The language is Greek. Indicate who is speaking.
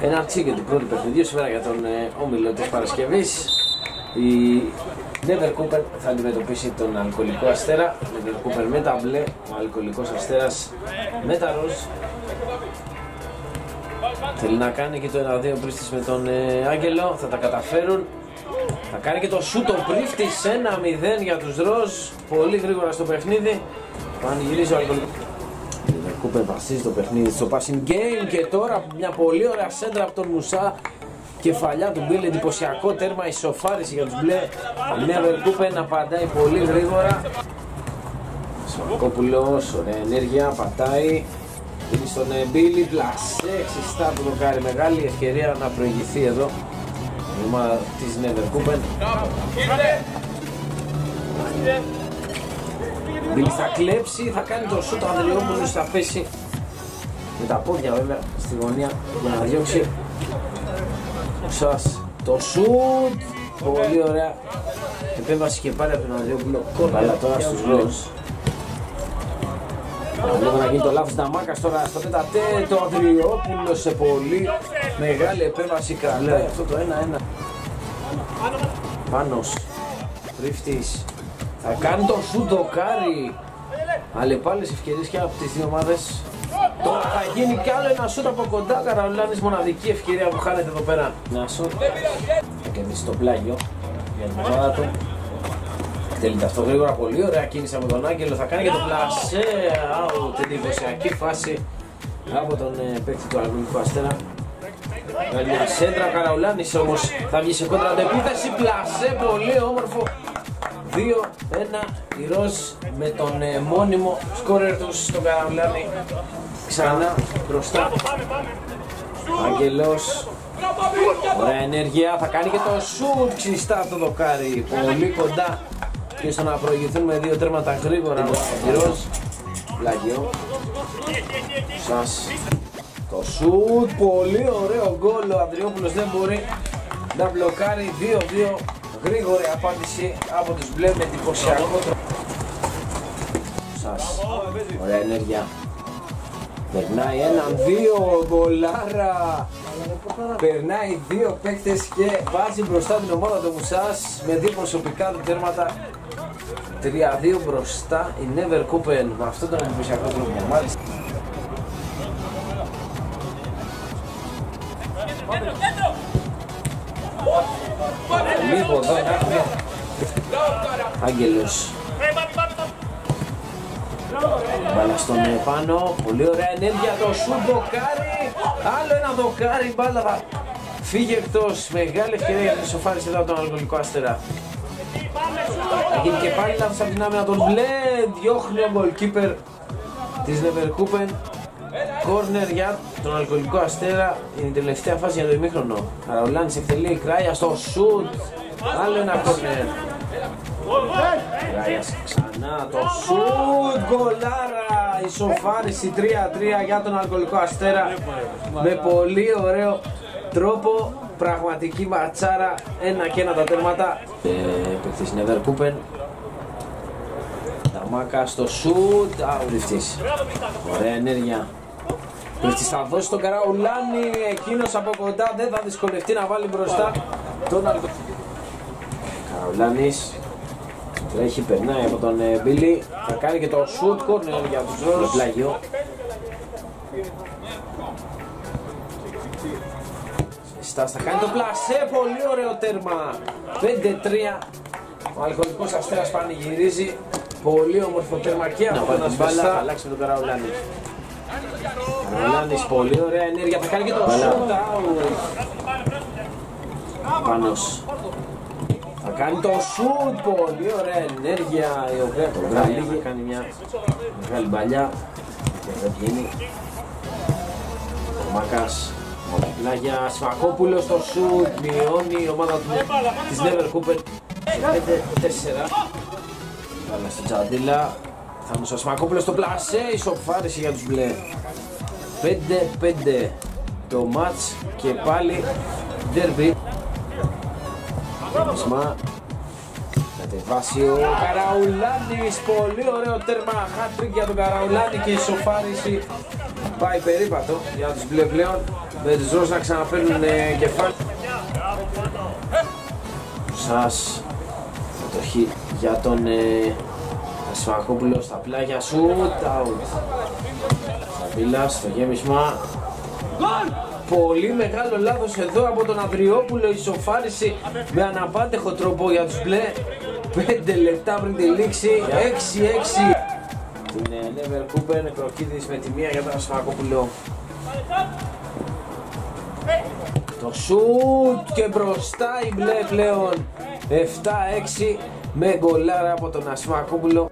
Speaker 1: Έναρξη και του πρώτου παιχνιδιού σήμερα για τον ε, όμιλο της Παρασκευής. Η Never Cooper θα αντιμετωπίσει τον αλκοολικό αστέρα. Never Cooper με τα μπλε, ο αλκοολικός αστέρας με τα ροζ. Θέλει να κάνει και το 1-2 πρίστης με τον ε, Άγγελο, θα τα καταφέρουν. Θα κάνει και το σούτο πρίφτης 1-0 για τους ροζ. Πολύ γρήγορα στο παιχνίδι. Πανηγυρίζει ο αλκοολικός. Κούπερ βασίζει το παιχνίδι στο passing game και τώρα μια πολύ ωραία σέντρα από τον Μουσά. Κεφαλιά του Μπίλ, εντυπωσιακό τέρμα, ισοφάριση για τους μπλε. Νέβερ Κούπερ να απαντάει πολύ γρήγορα. Σμακόπουλος, ωραία ενέργεια, πατάει Δίνει στον Μπίλι, πλασέ, ξυστά το δοκάρι, μεγάλη ευκαιρία να προηγηθεί εδώ η ομάδα της Νέβερ Κούπερ Μπίλι θα κλέψει, θα κάνει το σούτ, ο Ανδριόπουλος θα πέσει με τα πόδια βέβαια στη γωνία για να διώξει. Σας το σούτ. Πολύ ωραία. Επέμβαση και πάλι από τον Ανδριόπουλο. Αλλά τώρα στους Ροζ Λίγο να γίνει το λάθος Νταμάκας τώρα στο τέτα το Ανδριόπουλο σε πολύ μεγάλη επέμβαση κρατάει αυτό το 1-1 Πάνος. Τρίφτης θα κάνει το σούτ το κάρι Αλλεπάλες ευκαιρίες και από τις δύο ομάδες Τώρα θα γίνει κι άλλο ένα σούτ από κοντά. Καραουλάνης μοναδική ευκαιρία που χάνεται εδώ πέρα. Ένα σούτ. Θα κερδίσει το πλάγιο για την ομάδα του. Εκτελείται αυτό γρήγορα, πολύ ωραία κίνηση από τον Άγγελο. Θα κάνει και το πλασέ. Άου, την εντυπωσιακή φάση από τον ε, παίκτη του Αγγλικού Αστέρα. Κάνει μια σέντρα, ο Καραουλάνης όμως θα βγει σε κόντρα αντεπίθεση. Πλασέ, πολύ όμορφο. 2-1 η Ροζ με τον ε, μόνιμο σκόρερ τους στον Καραουλάνη ξανά μπροστά. Αγγελός. Ωραία ενέργεια, θα κάνει και το σουτ. Ξυστά το δοκάρι. Πολύ κοντά. Και στο να προηγηθούν με δύο τέρματα γρήγορα η Ροζ Πλάγιο Σας. Το σουτ, πολύ ωραίο γκολ. Ο Ανδριόπουλος δεν μπορεί να μπλοκάρει 2-2 Γρήγορη απάντηση από τους μπλε με εντυπωσιακό Σας. Ωραία ενέργεια. Περνάει έναν δύο γκολάρα Περνάει δύο παίκτες και βάζει μπροστά την ομάδα του Μουσάς με δύο προσωπικά του τέρματα 3-2 μπροστά η Never Cooper με αυτόν τον εντυπωσιακό τρόπο. Μάλιστα Λίγο εδώ να Άγγελος. Μπάλα στον πάνω, πολύ ωραία ενέργεια το σουτ δοκάρι. Άλλο ένα δοκάρι, μπάλα. Θα φύγει εκτός Μεγάλη ευκαιρία για τη σοφάριση εδώ από τον αλκοολικό αστέρα Θα γίνει και πάλι λάθος από την άμυνα τον Μπλε Διώχνει ο goalkeeper της Leverkusen Κόρνερ για τον αλκοολικό αστέρα. Είναι η τελευταία φάση για το ημίχρονο. Καραουλάνης εκτελεί η Κράια στο σουτ Άλλο ένα κόρνερ Κράιας ξανά το σουτ Γκολάρα Ισοφάριση 3-3 για τον αλκοολικό αστέρα. Με πολύ ωραίο τρόπο Πραγματική ματσάρα Ένα και ένα τα τέρματα. Ε, Παίκτης Νεβέρ Κούπεν Ταμάκα στο σουτ Αουριφτής Ωραία ενέργεια Πρίφτης θα δώσει τον Καραουλάνη Εκείνος από κοντά δεν θα δυσκολευτεί να βάλει μπροστά τον αλκοολικό Καραουλάνης Τρέχει, περνάει από τον ε, Μπίλι. Θα κάνει και το shoot corner για τους Ρόλους. Πλάγιο. Στάς θα κάνει το πλασέ, πολύ ωραίο τέρμα. 5-3. Ο αλκοολικός αστέρας πανηγυρίζει. Πολύ όμορφο τέρμα και από τον μπάλα θα αλλάξει με τον Καραουλάνη. Καραουλάνης, πολύ ωραία ενέργεια. Θα κάνει και το shoot Πάνος. Θα κάνει το σουτ, πολύ ωραία ενέργεια η οποία το βγάλει, κάνει μια μεγάλη μπαλιά και δεν βγαίνει. Ο Μάκας, Πλάγια Σφακόπουλος στο σουτ, μειώνει η ομάδα του της Never Cooper 5-4. Βάλα στην Τσαντίλα, θα μου ο Σφακόπουλος στο πλασέ, ισοφάριση για τους μπλε. 5-5 το μάτς και πάλι derby. Μισμά. κατεβάσει ο Καραουλάνης, πολύ ωραίο τέρμα, hat για τον Καραουλάνη και η σοφάριση πάει περίπατο για τους μπλε πλέον με τους Ρώσους να ξαναπαίρνουν ε, κεφάλι. Σας κατοχή για τον ε, Ασημακόπουλο στα πλάγια σου, out. Σαβίλα στο γέμισμα. Πολύ μεγάλο λάθος εδώ από τον Αδριόπουλο, ισοφάριση με αναπάντεχο τρόπο για τους μπλε. 5 λεπτά πριν τη λήξη, 6-6. Την ε, Never Cooper, Νεκροκίδης με τη μία για τον Ασημακόπουλο. Το σουτ και μπροστά η μπλε πλέον 7-6 με γκολάρα από τον Ασημακόπουλο.